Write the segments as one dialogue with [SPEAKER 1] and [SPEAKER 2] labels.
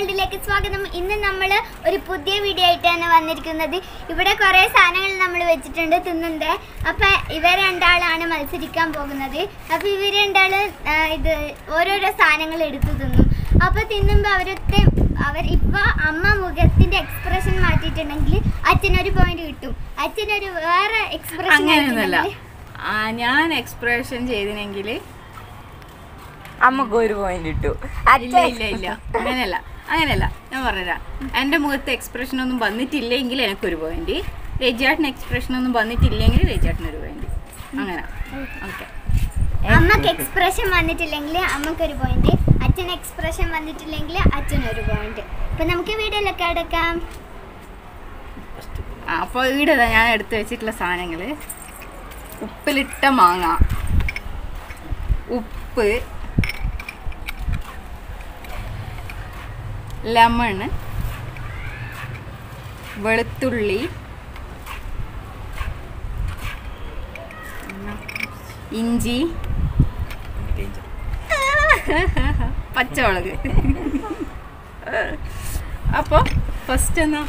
[SPEAKER 1] വേൾഡിലേക്ക് സ്വാഗതം. ഇന്ന് നമ്മൾ ഒരു പുതിയ വീഡിയോ ആയിട്ടാണ് വന്നിരിക്കുന്നത്. ഇവിടെ കുറേ സാധനങ്ങൾ നമ്മൾ വെച്ചിട്ടുണ്ട് തിന്നുണ്ട്. അപ്പം ഇവർ രണ്ടാളാണ് മത്സരിക്കാൻ പോകുന്നത്. അപ്പം ഇവർ രണ്ടാൾ ഇത് ഓരോരോ സാധനങ്ങൾ എടുത്തു തിന്നും. അപ്പോൾ തിന്നുമ്പോൾ അവരൊക്കെ അവർ ഇപ്പോൾ അമ്മ മുഖത്തിന്റെ എക്സ്പ്രഷൻ മാറ്റിയിട്ടുണ്ടെങ്കിൽ അച്ഛനൊരു പോയിന്റ് കിട്ടും. അച്ഛനൊരു വേറെ എക്സ്പ്രഷൻ
[SPEAKER 2] ഞാൻ എക്സ്പ്രഷൻ ചെയ്തിനെങ്കിൽ
[SPEAKER 3] അമ്മയ്ക്ക് ഒരു പോയിന്റ്
[SPEAKER 2] ഇല്ല ഇല്ല ഇല്ല. അങ്ങനെയല്ല. അങ്ങനെയല്ല ഞാൻ പറഞ്ഞുതരാം. എന്റെ മുഖത്ത് എക്സ്പ്രഷൻ ഒന്നും വന്നിട്ടില്ലെങ്കിൽ എനിക്കൊരു പോയിന്റ് രജിയാട്ടിന് എക്സ്പ്രഷൻ ഒന്നും വന്നിട്ടില്ലെങ്കിൽ രജിയാട്ടിന് ഒരു പോയിന്റ് അങ്ങനെ. ഓക്കെ
[SPEAKER 1] അമ്മയ്ക്ക് എക്സ്പ്രഷൻ വന്നിട്ടില്ലെങ്കിൽ അമ്മക്കൊരു പോയിന്റ് അച്ഛൻ എക്സ്പ്രഷൻ വന്നിട്ടില്ലെങ്കിൽ അച്ഛനൊരു പോയിന്റ് അപ്പൊ നമുക്ക് വീഡിയോയിലൊക്കെ എടുക്കാം.
[SPEAKER 2] അപ്പോൾ ഇവിടെ ദാ ഞാൻ എടുത്തു വെച്ചിട്ടുള്ള സാധനങ്ങൾ ഉപ്പിലിട്ട മാങ്ങ. ഉപ്പ് ലെമൺ വെളുത്തുള്ളി ഇഞ്ചി പച്ചമുളക്. അപ്പോൾ ഫസ്റ്റ് എന്നാ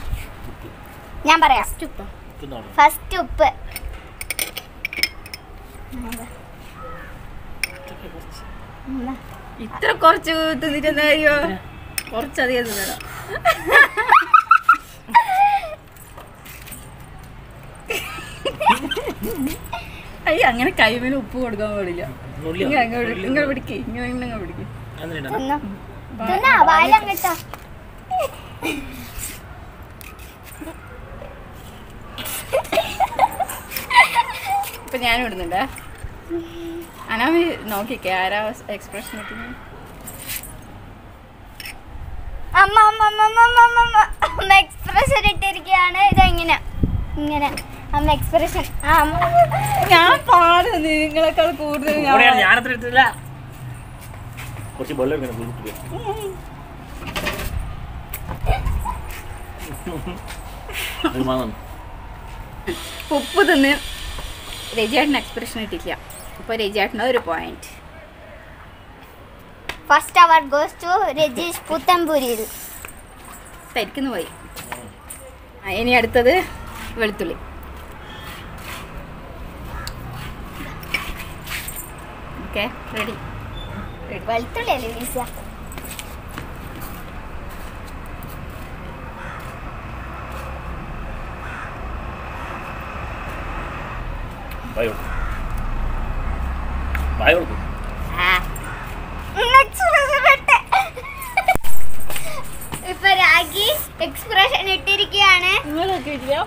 [SPEAKER 1] ഞാൻ പറയാം. ഫസ്റ്റ് ഉപ്പ്.
[SPEAKER 2] ഇത്ര കുറച്ച് തിന്നിട്ടെന്താ കാര്യോ? കുറച്ചധികം തിന്നണം അയ്യ അങ്ങനെ കൈമേൽ ഉപ്പ് കൊടുക്കാൻ പാടില്ല. ഇങ്ങനെ പിടിക്ക്. ഇങ്ങനെ ഇങ്ങനെ പിടിക്ക്. ഇപ്പൊ ഞാൻ ഇടുന്നുണ്ടേ. അനാമി നോക്കിക്കേ ആരാ എക്സ്പ്രഷൻ ഇട്ടിരുന്നത്
[SPEAKER 1] അമ്മ അമ്മ അമ്മ അമ്മ അമ്മ അമ്മ അമ്മ. എക്സ്പ്രഷൻ ഇട്ടിരിക്കുകയാണ്. ഇതെങ്ങനെ? ഇങ്ങനെ. അമ്മ എക്സ്പ്രഷൻ ആ അമ്മ.
[SPEAKER 2] ഞാൻ പാടുന്നു. നിങ്ങളെക്കാൾ കൂടുതൽ
[SPEAKER 4] ഞാനത്ര ഇട്ടില്ല കുറച്ച് വെള്ളം എടുക്കണം
[SPEAKER 2] ഉപ്പ് തിന്ന് രജിയാട്ടിന് എക്സ്പ്രഷൻ ഇട്ടില്ല അപ്പോൾ രജിയാട്ടിന് ഒരു പോയിന്റ്
[SPEAKER 1] ഫസ്റ്റ് അവർ ഗോസ് ടു രജീഷ് പുത്തമ്പൂരിൽ
[SPEAKER 2] തരിക്കുന്നു പോയി ഇനി അടുത്തത് വെളുത്തുള്ളി ഓക്കെ റെഡി
[SPEAKER 1] വെളുത്തുള്ളി അല്ലേ ലീസ
[SPEAKER 4] വായ കൊടുക്കും വായ കൊടുക്കും
[SPEAKER 1] ഇപ്പൊ രാഗി എക്സ്പ്രഷൻ ഇട്ടിരിക്കുകയാണ്.
[SPEAKER 2] നിങ്ങളൊക്കെ ഇല്ല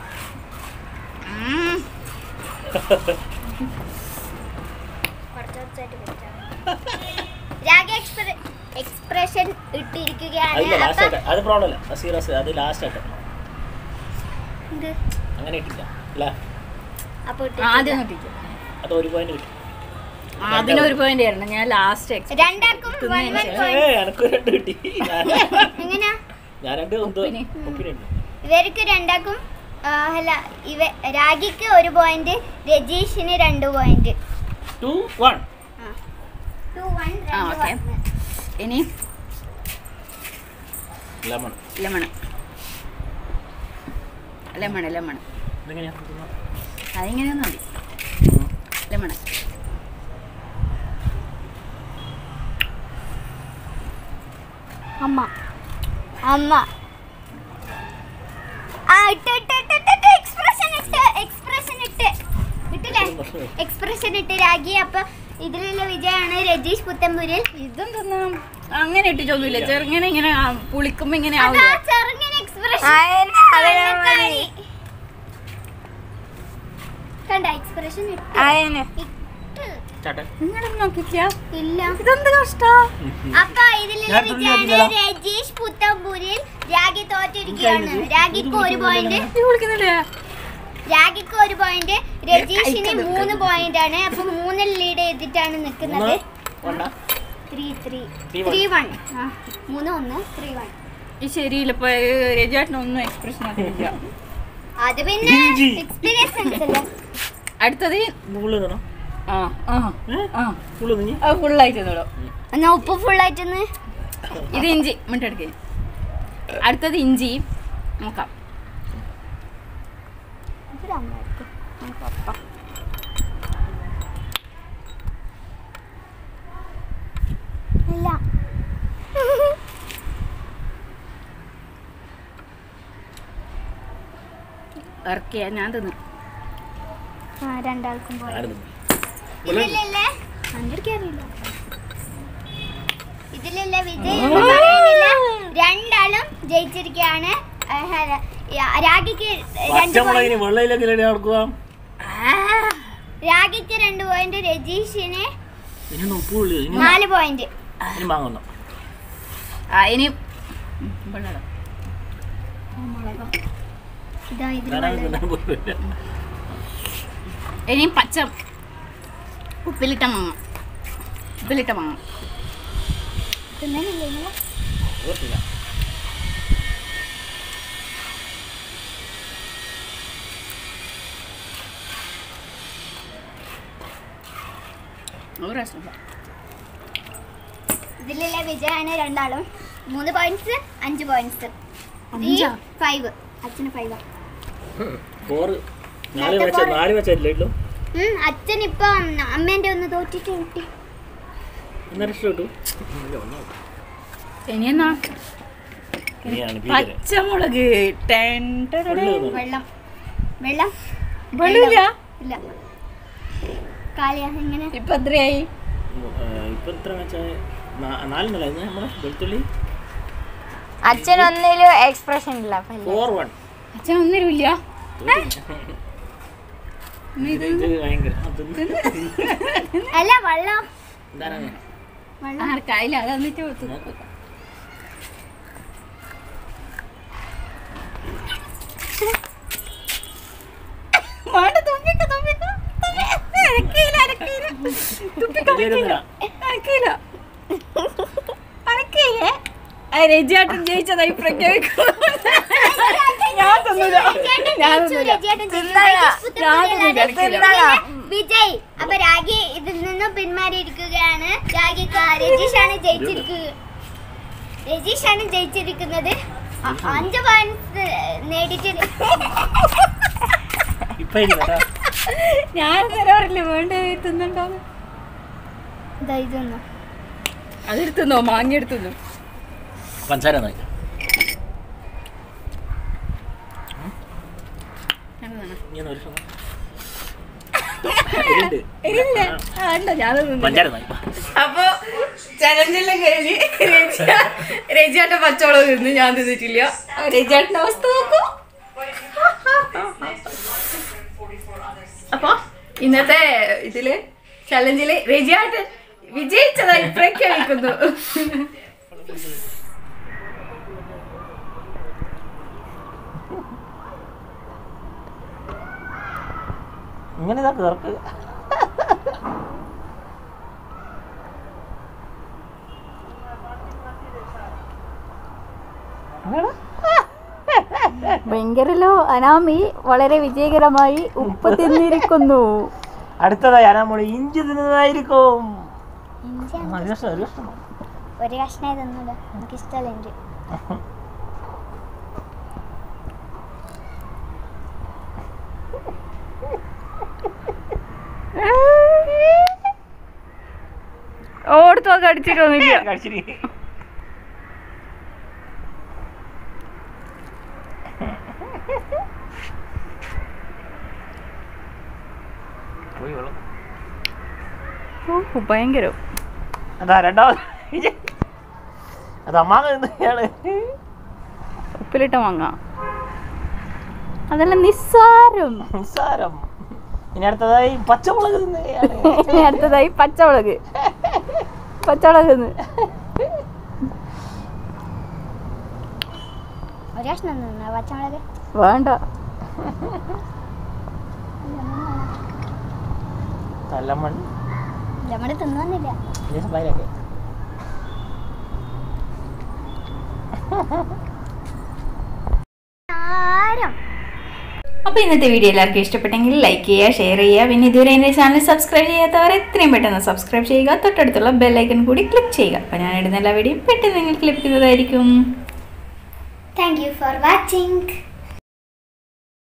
[SPEAKER 1] രാഗി എക്സ്പ്രഷൻ ഇട്ടിരിക്കുകയാണ്.
[SPEAKER 4] അത് പ്രോബ്ലം അല്ല അത് സീരിയസ് അത് ലാസ്റ്റ് ആയിട്ട്. അങ്ങനെ ഇട്ടില്ല. അല്ല?
[SPEAKER 2] ആദ്യം.
[SPEAKER 4] അത് ഒരു പോയിന്റ് കിട്ടി.
[SPEAKER 2] ഒരു പോയിന്റ് ഞാൻ ലാസ്റ്റ്
[SPEAKER 4] എനക്ക് രണ്ട് കിട്ടി.
[SPEAKER 1] എങ്ങനെയാ
[SPEAKER 4] ഞാൻ രണ്ട്
[SPEAKER 1] ഇവർക്ക് രണ്ടാക്കും അല്ല ഇവ രാഗിക്ക് ഒരു പോയിന്റ് രജീഷിന് രണ്ട് പോയിന്റ്
[SPEAKER 4] ടു വൺ.
[SPEAKER 2] ഇനി
[SPEAKER 4] ലെമൺ
[SPEAKER 2] ലെമൺ ലെമൺ മതി. ലെമൺ
[SPEAKER 1] അമ്മ. അമ്മ. ആ ഇട്ട് ഇട്ട് ഇട്ട് ഇട്ട് ഇട്ട് എക്സ്പ്രഷൻ ഇട്ട് എക്സ്പ്രഷൻ ഇട്ട്. ഇട്ടില്ലേ? എക്സ്പ്രഷൻ ഇട്ട് രാഗി. അപ്പൊ ഇതിലുള്ള വിജയാണ് രജീഷ് പുത്തമ്പൂരിൽ.
[SPEAKER 2] ഇതും തിന്നാം അങ്ങനെ ഇട്ടിട്ടൊന്നുമില്ല ചെറുങ്ങനെ ഇങ്ങനെ പുളിക്കുമ്പോ ഇങ്ങനെ ആവില്ല
[SPEAKER 1] ചെറുങ്ങനെ എക്സ്പ്രഷൻ കണ്ട? എക്സ്പ്രഷൻ ഇട്ട് രജീഷ് പുത്തമ്പൂരിൽ രാഗി തോറ്റിരിക്കുകയാണ്. രാഗിക്ക് ഒരു പോയിന്റ്
[SPEAKER 2] നീ വിളിക്കുന്നില്ല?
[SPEAKER 1] രാഗിക്ക് ഒരു പോയിന്റ് രജീഷിന് മൂന്ന് പോയിന്റ് ആണ്. അപ്പൊ മൂന്നിൽ ലീഡ് ചെയ്തിട്ടാണ് നിൽക്കുന്നത്.
[SPEAKER 4] വേണ്ട
[SPEAKER 1] three three
[SPEAKER 4] Three. One.
[SPEAKER 1] Three one മൂന്ന് ഒന്ന് ത്രീ വൺ
[SPEAKER 2] ഈ ശരിയില്ല. ഇപ്പൊ രജാട്ടിനൊന്നും എക്സ്പ്രഷൻ
[SPEAKER 1] അത് പിന്നെ. എക്സ്പീരിയൻസ്
[SPEAKER 2] അടുത്തത്
[SPEAKER 4] മുകളിൽ
[SPEAKER 1] ഞാൻ ഉപ്പ് ഫുള്ളായിട്ടൊന്ന്
[SPEAKER 2] ഇത് ഇഞ്ചി മുട്ടെടുക്കുക അടുത്തത് ഇഞ്ചി. നോക്കാം. ഇറക്കിയ ഞാൻ തിന്നു.
[SPEAKER 1] രണ്ടാൾക്കും ഇതിലല്ലേ? വിജയ്? രണ്ടാളും ജയിച്ചിരിക്കുകയാണ്? രാഗിക്ക്
[SPEAKER 4] പച്ചമുളകിന് വെള്ളയിലേക്ക് റെഡി നടക്കുക
[SPEAKER 1] രാഗിക്ക് രണ്ട് പോയിന്റ് രജീഷിന് നാല് പോയിന്റ്
[SPEAKER 4] ഇനി വാങ്ങുന്നു.
[SPEAKER 2] ആ ഇനി ഇനി പച്ച ഉപ്പിലിട്ട മാങ്ങ. ഉപ്പിലിട്ട മാങ്ങ?
[SPEAKER 4] ഓർത്തില്ല.
[SPEAKER 2] ഒരു രസമില്ല
[SPEAKER 1] ഇതിലുള്ള വിജയാണ് രണ്ടാളും. മൂന്ന് പോയിന്റ്സ് അഞ്ച് പോയിന്റ്സ്
[SPEAKER 2] അഞ്ചാ?
[SPEAKER 1] ഫൈവ് അച്ഛന് ഫൈവ്
[SPEAKER 4] ഫോർ നാല് വെച്ച നാല് വെച്ചില്ലല്ലോ
[SPEAKER 1] അച്ഛൻ ഇപ്പൊ അമ്മേന്റെ ഒന്ന് തോറ്റിട്ട് കിട്ടി.
[SPEAKER 2] പച്ചമുളക്. Ten ten ten.
[SPEAKER 1] വെള്ളം. വെള്ളം?
[SPEAKER 2] വെള്ളമില്ല
[SPEAKER 1] ഇല്ല. കാലിയ എങ്ങനെ
[SPEAKER 2] ഇപ്പൊ എത്രയായി?
[SPEAKER 4] ഇപ്പൊ എത്ര വെച്ചാൽ നാലെണ്ണല്ല? ഇത് നമ്മുടെ വെളുത്തുള്ളി.
[SPEAKER 3] അച്ഛൻ ഒന്നിലും എക്സ്പ്രഷൻ ഇല്ല. ഇല്ല.
[SPEAKER 2] അച്ഛൻ ഒന്നിലും
[SPEAKER 4] ഇത് ഇത് ഭയങ്കര ആ, തിന്ന്.
[SPEAKER 1] അല്ല വെള്ളം?
[SPEAKER 2] ആർക്കായില്ല അത് എന്നിട്ട് കൊടുത്തു. രജിയാട്ടൻ ജയിച്ചതായി പ്രഖ്യാപിക്കുന്നു ഞാൻ തന്നില്ല ഞാൻ തന്നില്ല
[SPEAKER 1] വിജയ് അപ്പൊ രാഗി ഇതിൽ നിന്നും പിന്മാറിയിരിക്കുകയാണ്. രാഗി രജീഷാണ് ജയിച്ചിരിക്കുക രജീഷാണ് ജയിച്ചിരിക്കുന്നത്. അഞ്ചു പോയിന്റ് നേടിയിട്ട്
[SPEAKER 4] ഇപ്പൊ ഇല്ല
[SPEAKER 2] ഞാൻ തരാറില്ല വേണ്ട? തിന്നുണ്ടോ
[SPEAKER 1] ഇതാ ഇതൊന്നും.
[SPEAKER 2] അതെടുത്തുന്നോ മാങ്ങ എടുത്തുന്നു
[SPEAKER 4] പഞ്ചസാര നോക്കി നീ ഒന്ന് ഒരു നിമിഷം. ഇരുണ്ട്.
[SPEAKER 2] ഇല്ല വേണ്ട ഞാൻ
[SPEAKER 4] പഞ്ചസാര നോക്കി
[SPEAKER 2] അപ്പൊ ചലഞ്ചെല്ലാം കഴിഞ്ഞ് രജിയാട്ട പച്ചവളം തിന്ന്. ഞാൻ തിന്നിട്ടില്ല. രജിയാട്ടിന്റെ അവസ്ഥ നോക്കൂ. അപ്പൊ ഇന്നത്തെ ഇതിൽ ചലഞ്ചിൽ രജിയാട്ടൻ വിജയിച്ചതായി പ്രഖ്യാപിക്കുന്നു.
[SPEAKER 4] ഇങ്ങനെ ഇതാ കേർക്ക്
[SPEAKER 2] ഭയങ്കരല്ലോ. അനാമി വളരെ വിജയകരമായി ഉപ്പ് തിന്നിരിക്കുന്നു.
[SPEAKER 4] അടുത്തതായി അനാമോളി ഇഞ്ചി തിന്നതായിരിക്കും ഒരു കഷ്ണേ
[SPEAKER 1] തിന്നില്ല എനിക്കിഷ്ടമല്ല ഇഞ്ചി.
[SPEAKER 2] ഓടുത്തോ കടിച്ചിട്ടൊന്നുമില്ല. ഭയങ്കരം.
[SPEAKER 4] അതാ രണ്ടാമത് അത് അമ്മാന്ന് തിന്നയാണ്
[SPEAKER 2] ഉപ്പിലിട്ട മാങ്ങ. അതെല്ലാം നിസ്സാരം.
[SPEAKER 4] നിസ്സാരം. ഇനി അടുത്തതായി പച്ചമുളക്
[SPEAKER 2] അടുത്തതായി പച്ചമുളക്. പച്ചമുളക്? വേണ്ട.
[SPEAKER 4] തലമൺ
[SPEAKER 1] നമ്മൾ തിന്നൊന്നുമില്ല
[SPEAKER 4] പയലൊക്കെ
[SPEAKER 1] ആരം
[SPEAKER 2] അപ്പോൾ ഇന്നത്തെ വീഡിയോ എല്ലാവർക്കും ഇഷ്ടപ്പെട്ടെങ്കിൽ ലൈക്ക് ചെയ്യുക ഷെയർ ചെയ്യുക. പിന്നെ ഇതുവരെ എന്റെ ചാനൽ സബ്സ്ക്രൈബ് ചെയ്യാത്തവർ എത്രയും പെട്ടെന്ന് സബ്സ്ക്രൈബ് ചെയ്യുക. തൊട്ടടുത്തുള്ള ബെല്ലൈക്കൺ കൂടി ക്ലിക്ക് ചെയ്യുക. അപ്പോൾ ഞാൻ ഇടുന്ന എല്ലാ വീഡിയോയും പെട്ടെന്ന് നിങ്ങൾക്ക് ലഭിക്കുന്നതായിരിക്കും
[SPEAKER 1] താങ്ക് യു ഫോർ വാച്ചിങ്